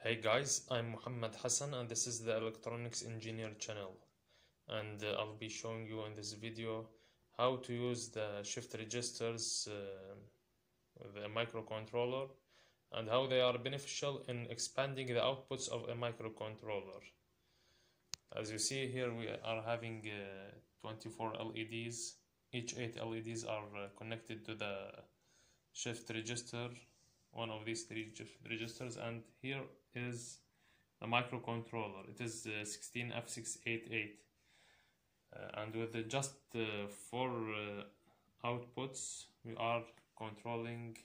Hey guys, I'm Muhammad Hassan and this is the Electronics Engineer channel and uh, I'll be showing you in this video how to use the shift registers uh, a microcontroller and how they are beneficial in expanding the outputs of a microcontroller. As you see here we are having uh, 24 LEDs. Each 8 LEDs are uh, connected to the shift register one of these three registers and here is the microcontroller. It is uh, 16F688 uh, and with just uh, four uh, outputs we are controlling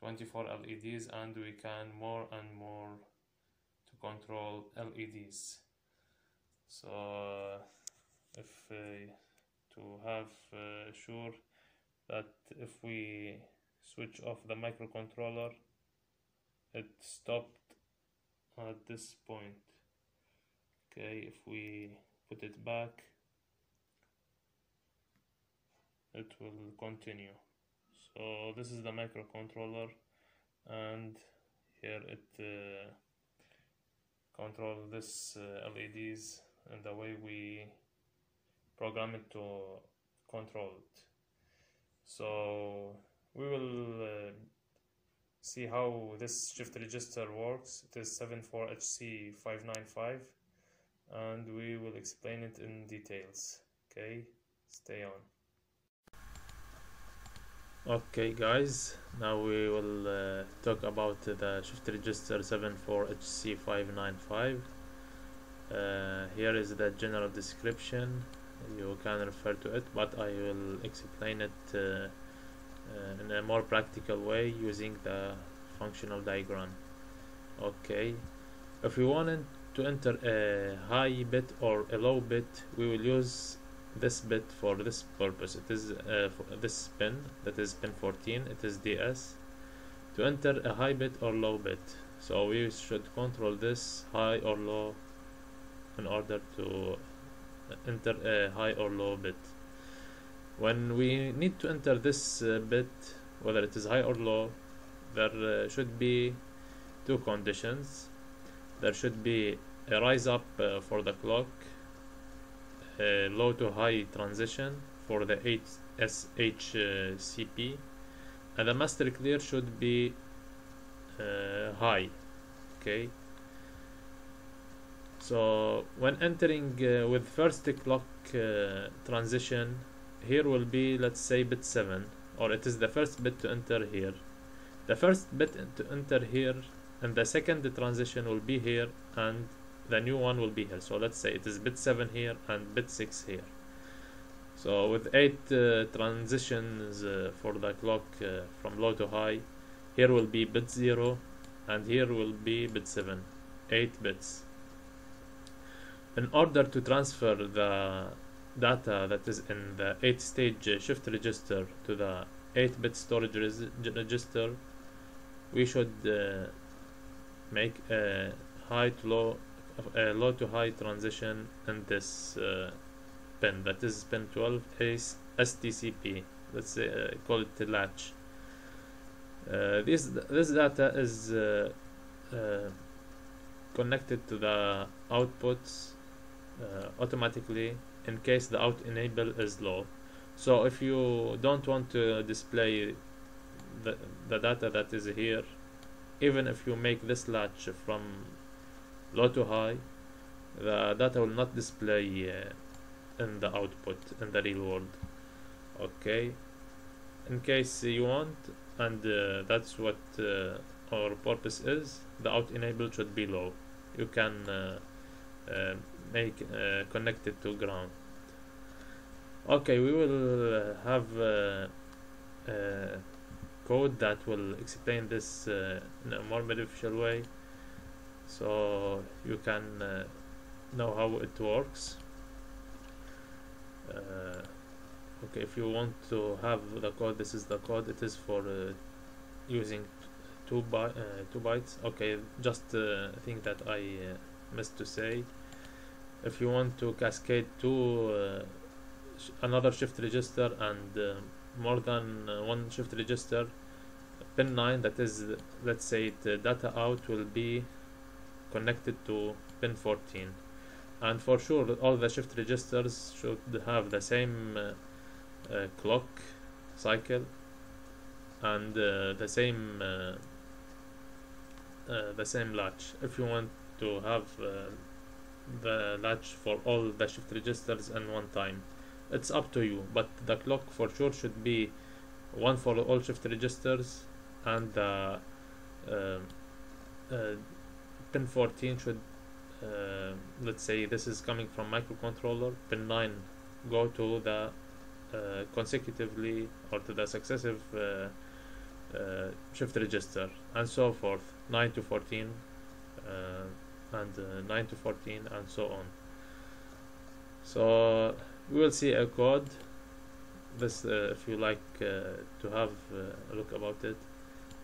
24 LEDs and we can more and more to control LEDs so uh, if uh, to have sure that if we switch off the microcontroller. It stopped at this point. Okay if we put it back it will continue. So this is the microcontroller and here it uh, control this uh, LEDs and the way we program it to control it. So we will uh, see how this shift register works. It is 74HC595 and we will explain it in details. Okay? Stay on. Okay guys. Now we will uh, talk about the shift register 74HC595 uh, here is the general description. You can refer to it but I will explain it uh, uh, in a more practical way using the functional diagram. Okay. If we wanted to enter a high bit or a low bit we will use this bit for this purpose. It is uh, this pin that is pin 14 it is DS to enter a high bit or low bit. So we should control this high or low in order to enter a high or low bit when we need to enter this uh, bit whether it is high or low there uh, should be two conditions. There should be a rise up uh, for the clock a low to high transition for the SHCP and the master clear should be uh, high okay? So when entering uh, with first clock uh, transition here will be let's say bit 7 or it is the first bit to enter here. The first bit to enter here and the second transition will be here and the new one will be here. So let's say it is bit 7 here and bit 6 here. So with 8 uh, transitions uh, for the clock uh, from low to high here will be bit 0 and here will be bit 7 8 bits. In order to transfer the data that is in the 8 stage shift register to the 8 bit storage register we should uh, make a high to low a low to high transition in this uh, pin that is pin 12 is STCP let's say uh, call it the latch. Uh, this this data is uh, uh, connected to the outputs automatically in case the out enable is low so if you don't want to display the, the data that is here even if you make this latch from low to high the data will not display uh, in the output in the real world. Okay? In case you want and uh, that's what uh, our purpose is the out enable should be low. You can uh, make uh, connected to ground. Okay we will have code that will explain this in a more beneficial way. So you can uh, know how it works. Uh, okay if you want to have the code this is the code. It is for uh, using two, by, two bytes. Okay just a thing that I missed to say. If you want to cascade to uh, sh another shift register and uh, more than uh, one shift register pin 9 that is let's say the data out will be connected to pin 14 and for sure all the shift registers should have the same uh, uh, clock cycle and uh, the same uh, uh, the same latch. If you want to have uh, the latch for all the shift registers in one time. It's up to you but the clock for sure should be one for all shift registers and the uh, uh, pin 14 should uh, let's say this is coming from microcontroller pin 9 go to the uh, consecutively or to the successive uh, uh, shift register and so forth. 9 to 14 uh, and uh, 9 to 14 and so on. So we will see a code this uh, if you like uh, to have uh, a look about it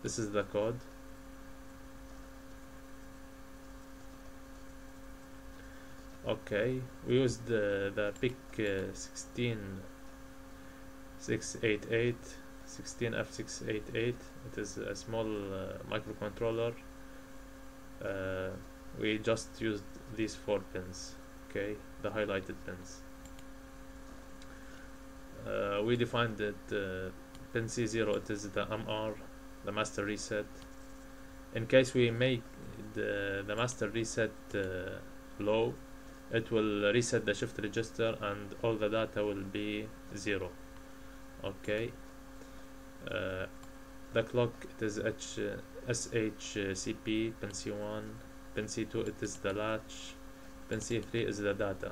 this is the code okay we used the, PIC uh, 16 688 16F688 it is a small uh, microcontroller we just used these four pins okay? The highlighted pins. Uh, we defined that uh, pin C0 it is the MR the master reset. In case we make the, the master reset uh, low it will reset the shift register and all the data will be zero okay? Uh, the clock it is H, SHCP pin C1 pin C2 it is the latch pin C3 is the data.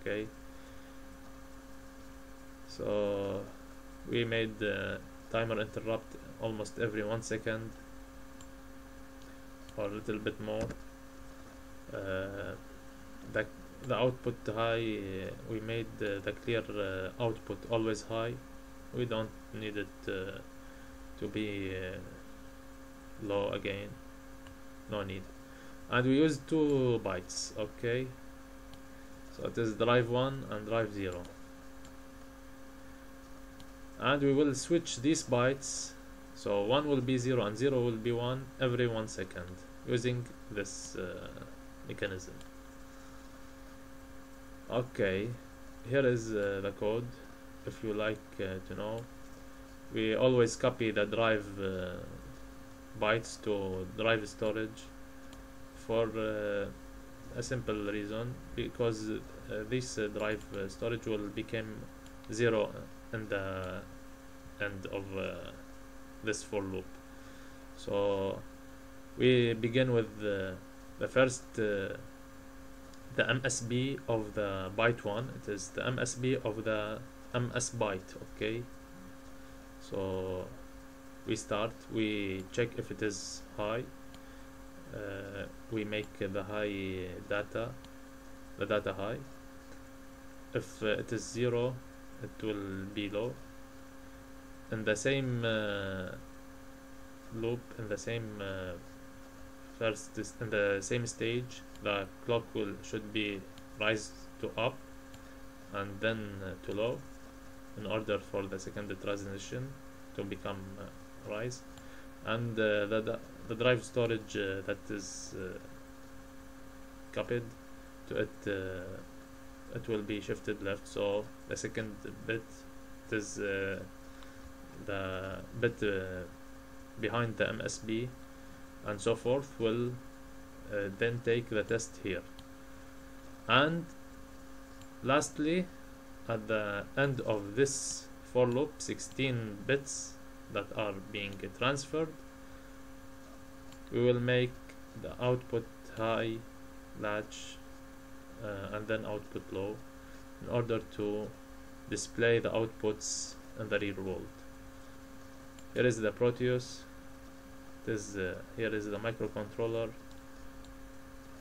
Okay? So we made the timer interrupt almost every one second or a little bit more. Uh, the, the output high uh, we made the, the clear uh, output always high. We don't need it uh, to be uh, low again. No need and we use two bytes okay? So it is drive 1 and drive 0 and we will switch these bytes. So 1 will be 0 and 0 will be 1 every 1 second using this uh, mechanism. Okay here is uh, the code. If you like uh, to know we always copy the drive uh, bytes to drive storage for uh, a simple reason because uh, this drive uh, storage will become zero in the end of this for loop. So we begin with the, the first uh, the MSB of the byte 1 it is the MSB of the MS byte okay? So we start we check if it is high uh, we make the high data the data high. If it is zero it will be low. In the same uh, loop in the same uh, first in the same stage the clock will should be rise to up and then to low in order for the second transition to become uh, rise. And uh, the the drive storage uh, that is uh, copied to it uh, it will be shifted left. So the second bit is uh, the bit uh, behind the MSB and so forth will uh, then take the test here. And lastly at the end of this for loop 16 bits that are being transferred we will make the output high latch uh, and then output low in order to display the outputs in the real world. Here is the Proteus. This uh, here is the microcontroller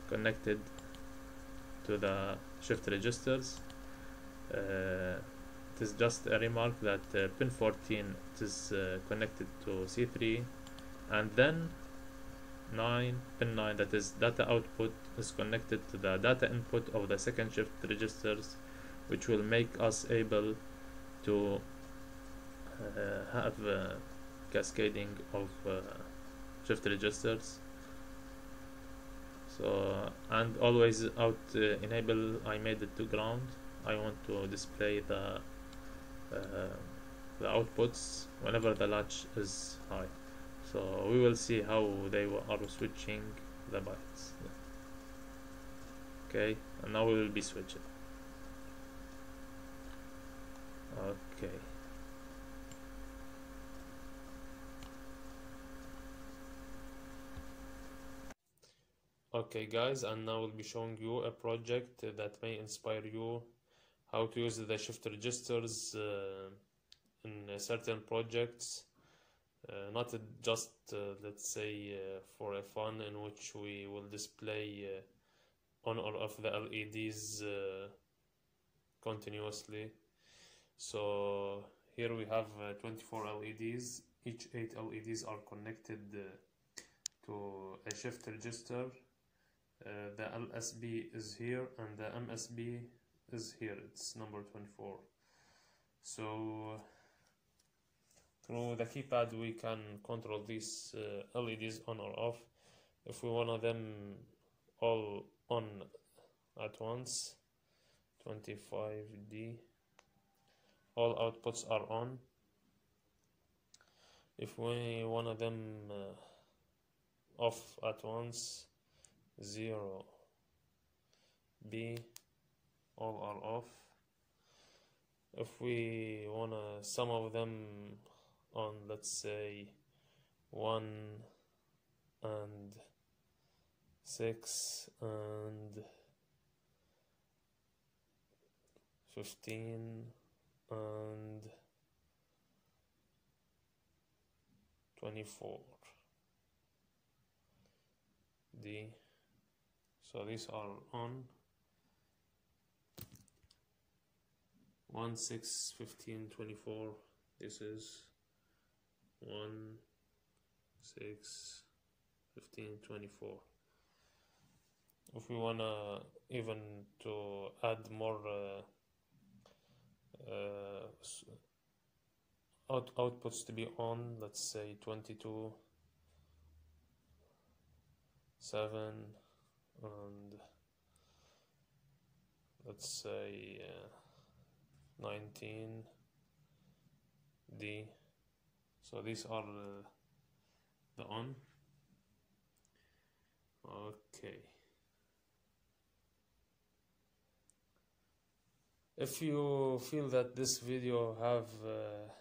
connected to the shift registers. Uh, it is just a remark that uh, pin 14 is uh, connected to C3 and then 9 pin 9 that is data output is connected to the data input of the second shift registers which will make us able to uh, have uh, cascading of uh, shift registers. So and always out uh, enable I made it to ground. I want to display the uh, the outputs whenever the latch is high so we will see how they are switching the bytes okay and now we will be switching. Okay. Okay guys and now we'll be showing you a project that may inspire you how to use the shift registers uh, in certain projects uh, not just uh, let's say uh, for a fun in which we will display uh, on or off the LEDs uh, continuously. So here we have 24 LEDs each 8 LEDs are connected to a shift register. Uh, the LSB is here and the MSB is here. It's number 24 so through the keypad we can control these uh, LEDs on or off. If we want them all on at once 25D all outputs are on. If we want them uh, off at once 0 B all are off. If we wanna some of them on let's say 1 and 6 and 15 and 24 D so these are on. 1 6 15 24 this is 1 6 15 24 if we wanna even to add more uh, uh, out outputs to be on let's say 22 7 and let's say uh, 19 D so these are uh, the on. Okay. If you feel that this video have uh,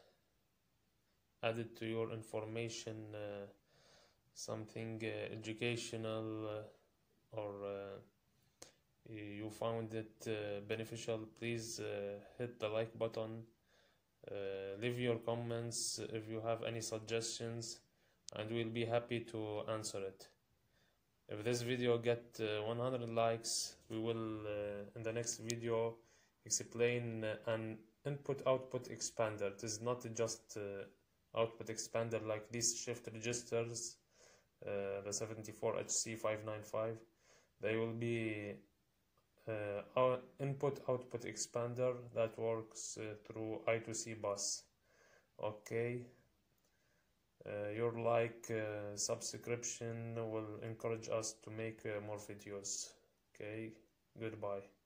added to your information uh, something uh, educational uh, or uh, you found it uh, beneficial please hit the like button leave your comments if you have any suggestions and we'll be happy to answer it. If this video get uh, 100 likes we will uh, in the next video explain an input output expander. It is not just output expander like these shift registers uh, the 74HC595 they will be uh, our input output expander that works uh, through I2C bus. Okay. Uh, your like uh, subscription will encourage us to make uh, more videos. Okay. Goodbye